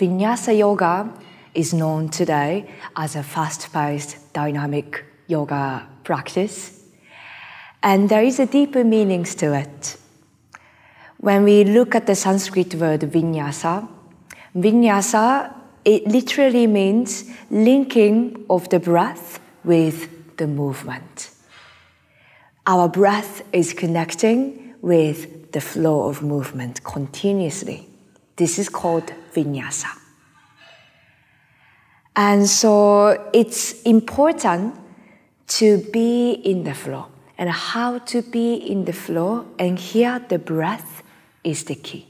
Vinyasa yoga is known today as a fast paced, dynamic yoga practice. And there is a deeper meaning to it. When we look at the Sanskrit word vinyasa, vinyasa, it literally means linking of the breath with the movement. Our breath is connecting with the flow of movement continuously. This is called vinyasa. And so it's important to be in the flow and how to be in the flow. And here, the breath is the key.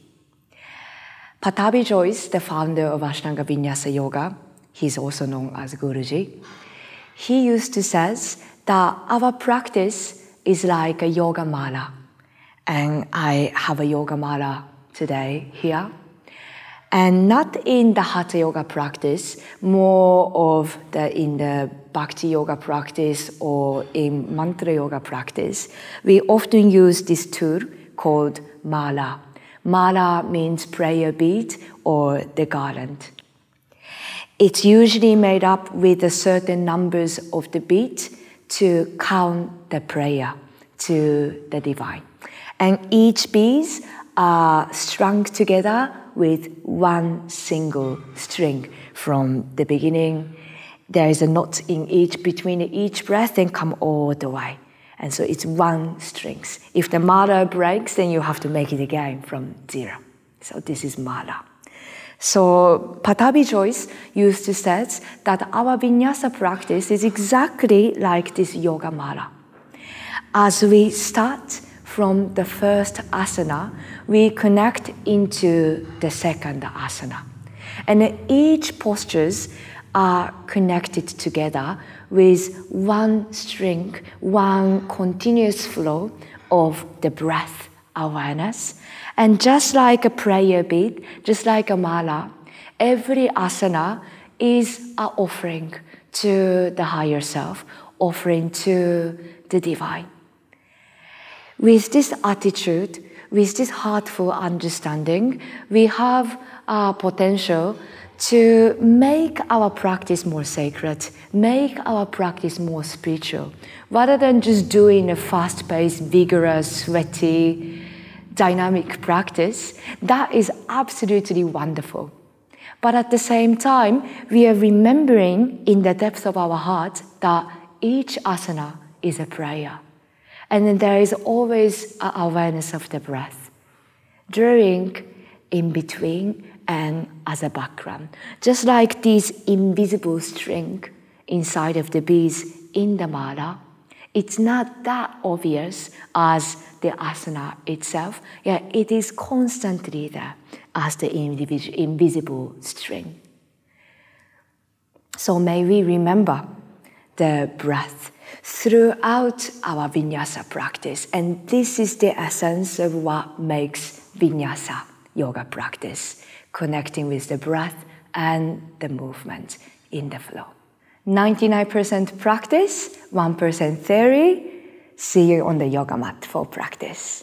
Pattabhi Jois, the founder of Ashtanga Vinyasa Yoga, he's also known as Guruji, he used to say that our practice is like a yoga mala. And I have a yoga mala today here. And not in the Hatha Yoga practice, more of the in the Bhakti Yoga practice or in Mantra Yoga practice. We often use this tool called mala. Mala means prayer bead or the garland. It's usually made up with a certain numbers of the beat to count the prayer to the divine. And each beads are strung together with one single string from the beginning. There is a knot in each between each breath and come all the way. And so it's one strings. If the mala breaks, then you have to make it again from zero. So this is mala. So Pattabhi Jois used to say that our vinyasa practice is exactly like this yoga mala. As we start from the first asana, we connect into the second asana. And each postures are connected together with one string, one continuous flow of the breath awareness. And just like a prayer bead, just like a mala, every asana is an offering to the higher self, offering to the divine. With this attitude, with this heartful understanding, we have a potential to make our practice more sacred, make our practice more spiritual, rather than just doing a fast paced, vigorous, sweaty, dynamic practice. That is absolutely wonderful. But at the same time, we are remembering in the depths of our heart that each asana is a prayer. And then there is always awareness of the breath. During, in between, and as a background. Just like this invisible string inside of the beads in the mala, it's not that obvious as the asana itself. Yeah, it is constantly there as the invisible string. So may we remember the breath throughout our vinyasa practice. And this is the essence of what makes vinyasa yoga practice connecting with the breath and the movement in the flow. 99% practice, 1% theory. See you on the yoga mat for practice.